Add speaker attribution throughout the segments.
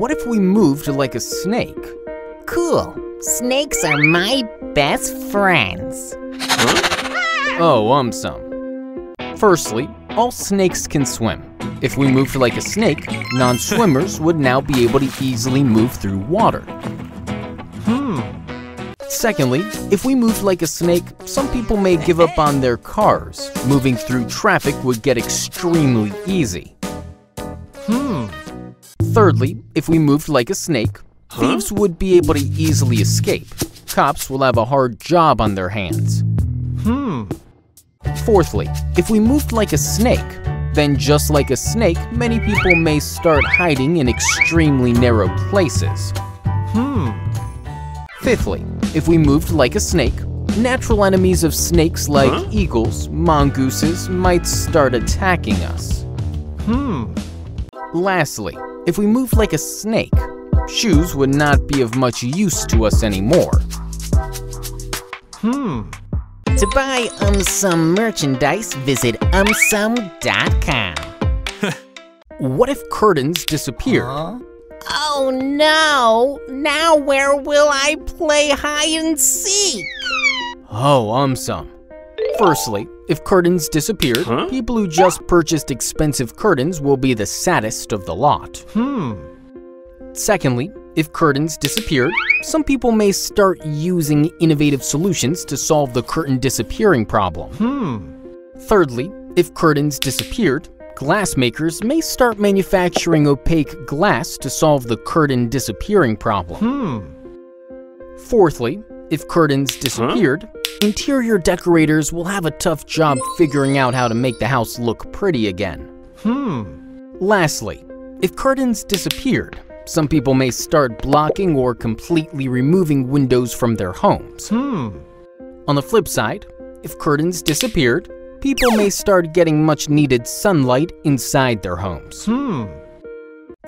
Speaker 1: What if we moved like a snake?
Speaker 2: Cool. Snakes are my best friends.
Speaker 1: Oh, um, some. Firstly, all snakes can swim. If we moved like a snake, non-swimmers would now be able to easily move through water. Hmm. Secondly, if we moved like a snake, some people may give up on their cars. Moving through traffic would get extremely easy. Thirdly, if we moved like a snake, thieves would be able to easily escape. Cops will have a hard job on their hands. Hmm. Fourthly, if we moved like a snake, then just like a snake, many people may start hiding in extremely narrow places. Hmm. Fifthly, if we moved like a snake, natural enemies of snakes like eagles, mongooses might start attacking us. Hmm. Lastly, if we moved like a snake, shoes would not be of much use to us anymore. Hmm.
Speaker 2: To buy AumSum merchandise, visit aumsum.com.
Speaker 1: What if curtains disappeared?
Speaker 2: Oh no! Now where will I play hide and seek?
Speaker 1: Oh, um, some. Firstly, if curtains disappeared, people who just purchased expensive curtains will be the saddest of the lot. Hmm. Secondly, if curtains disappeared, some people may start using innovative solutions to solve the curtain disappearing problem. Hmm. Thirdly, if curtains disappeared, glassmakers may start manufacturing opaque glass to solve the curtain disappearing problem. Hmm. Fourthly, if curtains disappeared, interior decorators will have a tough job figuring out how to make the house look pretty again. Hmm. Lastly, if curtains disappeared, some people may start blocking or completely removing windows from their homes. Hmm. On the flip side, if curtains disappeared, people may start getting much needed sunlight inside their homes. Hmm.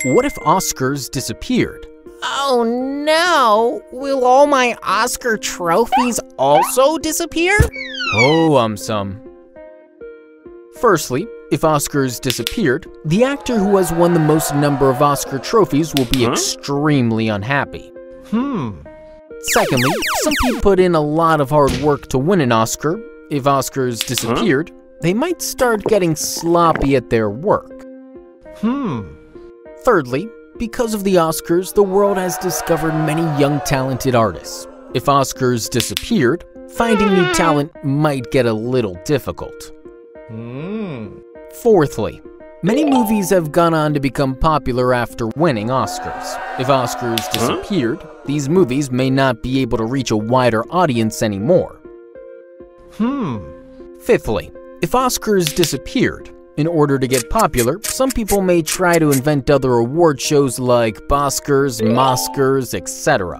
Speaker 1: What if Oscars disappeared?
Speaker 2: Oh no! Will all my Oscar trophies also disappear?
Speaker 1: Oh, um, some. Firstly, if Oscars disappeared, the actor who has won the most number of Oscar trophies will be extremely unhappy. Hmm. Secondly, some people put in a lot of hard work to win an Oscar. If Oscars disappeared, they might start getting sloppy at their work. Hmm. Thirdly, because of the Oscars, the world has discovered many young talented artists. If Oscars disappeared, finding new talent might get a little difficult. Fourthly, many movies have gone on to become popular after winning Oscars. If Oscars disappeared, these movies may not be able to reach a wider audience anymore. Hmm. Fifthly, if Oscars disappeared, in order to get popular, some people may try to invent other award shows like Boskers, Moskers, etc.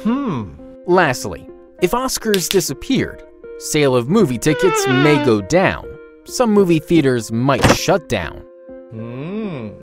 Speaker 1: Hmm. Lastly, if Oscars disappeared, sale of movie tickets may go down. Some movie theaters might shut down. Hmm.